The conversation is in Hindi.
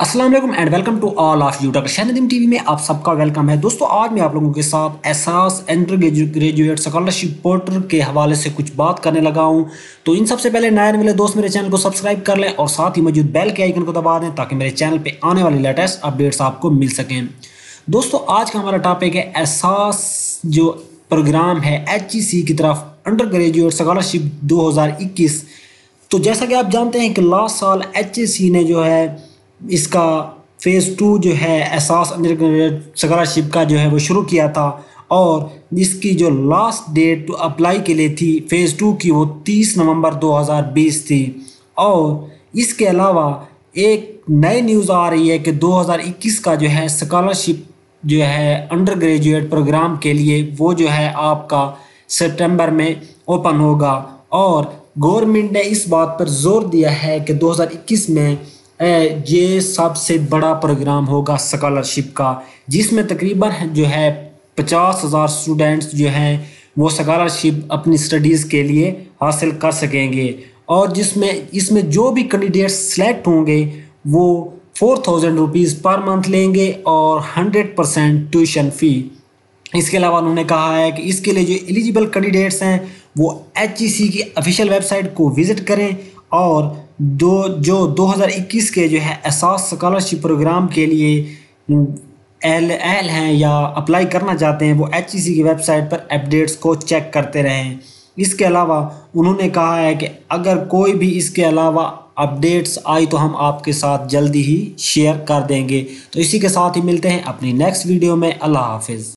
वालेकुम and welcome to all of you doctor Shahnadeem TV में आप सबका वेलकम है। दोस्तों, आज मैं आप लोगों के साथ एहसास एंटर ग्रेजुएट स्कॉलरशिप पोर्टल के हवाले से कुछ बात करने लगा हूँ। तो इन सबसे पहले नए मिले दोस्त मेरे चैनल को सब्सक्राइब कर लें और साथ ही मौजूद बेल के आइकन को दबा दें ताकि मेरे चैनल पर आने वाली लेटेस्ट अपडेट्स आपको मिल सकें। दोस्तों, आज का हमारा टॉपिक है एहसास जो प्रोग्राम है एच e की तरफ़ अंडर ग्रेजुएट स्कॉलरशिप दो हज़ार इक्कीस। तो जैसा कि आप जानते हैं कि लास्ट साल एच e ने जो है इसका फ़ेज़ टू जो है, एहसास स्कॉलरशिप का जो है, वो शुरू किया था। और इसकी जो लास्ट डेट टू अप्लाई के लिए थी फ़ेज़ टू की, वो 30 नवंबर 2020 थी। और इसके अलावा एक नई न्यूज़ आ रही है कि 2021 का जो है स्कॉलरशिप जो है अंडर ग्रेजुएट प्रोग्राम के लिए, वो जो है आपका सितंबर में ओपन होगा। और गवर्नमेंट ने इस बात पर ज़ोर दिया है कि 2021 में ये सबसे बड़ा प्रोग्राम होगा स्कॉलरशिप का, जिसमें तकरीबन जो है पचास हज़ार स्टूडेंट्स जो हैं, वो स्कॉलरशिप अपनी स्टडीज़ के लिए हासिल कर सकेंगे। और जिसमें, इसमें जो भी कैंडिडेट्स सेलेक्ट होंगे, वो four thousand rupees per month लेंगे और हंड्रेड परसेंट ट्यूशन फ़ी इसके अलावा उन्होंने कहा है कि इसके लिए जो एलिजिबल कैंडिडेट्स हैं, वो एचईसी की ऑफिशियल वेबसाइट को विज़िट करें और दो, जो 2021 के जो है एहसास स्कॉलरशिप प्रोग्राम के लिए एल एल हैं या अप्लाई करना चाहते हैं, वो एच e की वेबसाइट पर अपडेट्स को चेक करते रहें। इसके अलावा उन्होंने कहा है कि अगर कोई भी इसके अलावा अपडेट्स आई तो हम आपके साथ जल्दी ही शेयर कर देंगे। तो इसी के साथ ही मिलते हैं अपनी नेक्स्ट वीडियो में। अल्लाह हाफिज़।